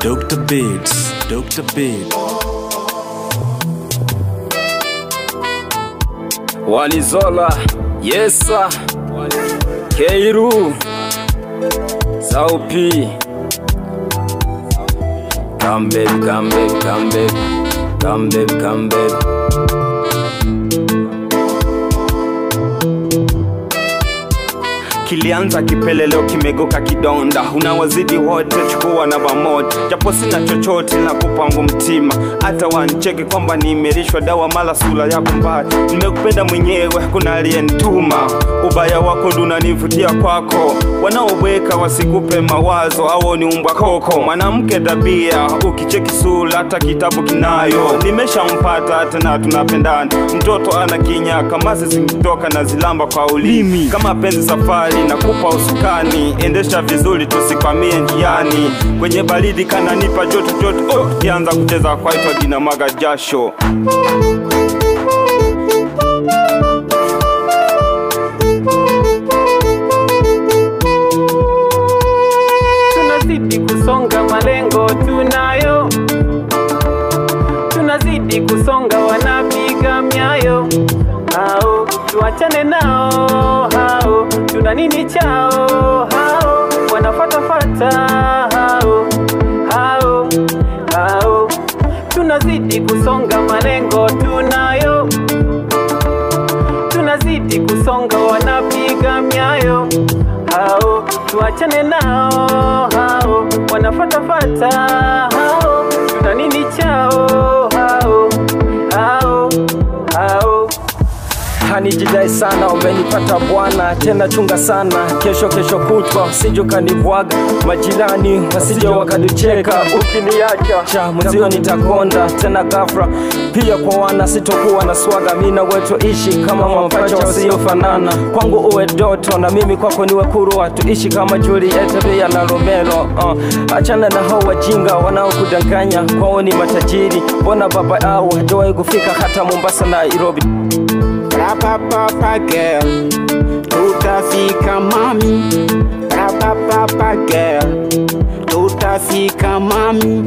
Dr. Beats, Dr. Beats. Walizola, Yesa, Keiru, Saupi. Come babe, come babe, come babe, come babe, come babe. Kilianza kipeleleo kimegoka kidonda, una wazidi wote, chukua na moja, japo sina chochote na kupangu mtima, hata wancheke kwamba nimerishwa dawa, mala sula yako mbaya. Nimekupenda mwenyewe, kuna aliyenituma, ubaya wako ndunanivutia kwako, wanaobweka wasikupe mawazo, au ni umbwa koko, mwanamke tabia, ukicheki sura hata kitabu kinayo, nimeshampata tena tunapendana, mtoto ana kinya kamazi zikitoka na zilamba kwa ulimi, kama penzi safari nakupa usukani, endesha vizuri tusikwamie njiani, kwenye baridi kananipa joto joto, oh, kucheza kwaitwa jina mwaga jasho. Tunazidi kusonga, malengo tunayo, tunazidi kusonga, wanapiga myayo au tuachane nao hao, nini chao? Hao, wanafatafata hao hao hao, tunazidi kusonga, malengo tunayo, tunazidi kusonga, wanapiga myayo hao, tuachane nao. Hao, wanafatafata Hanijidai sana, umenipata bwana, tena chunga sana, kesho kesho kutwa sije ukanibwaga, majirani wasije wakanicheka, ukiniacha. Cha mwenzio nitakonda tena ghafla. Pia kwa wana sitokuwa na swaga, mimi na wetu ishi kama mapacha wasiofanana, kwangu uwe doto na mimi kwako niwe kurua, tuishi kama Juliet pia na Romeo. Uh, achana na hao wajinga wanaokudanganya, kwao ni matajiri, mbona baba au hajawahi kufika hata Mombasa na Nairobi. Papa Papa girl, tout à fait Papa Papa Rapapapa girl, tout à fait comme mamie.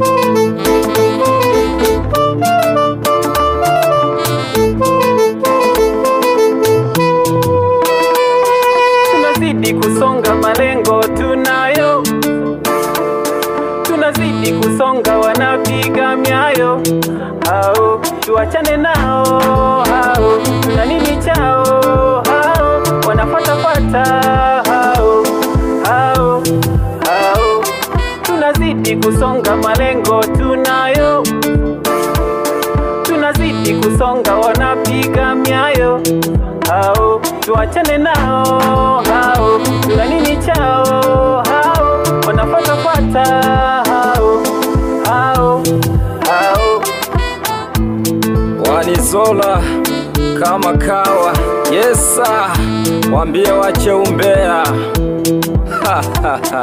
Tunazidi kusonga, wanapiga miayo. Hao, tuachane nao. Hao, tuna nini chao? Hao, wanafatafata hao hao hao, tunazidi kusonga, malengo tunayo, tunazidi kusonga, wanapiga miayo. Hao, tuachane nao. Hao, tuna nini chao? hao, Wanizola kama kawa, yesa, wambie wache umbea. Ha, ha, ha.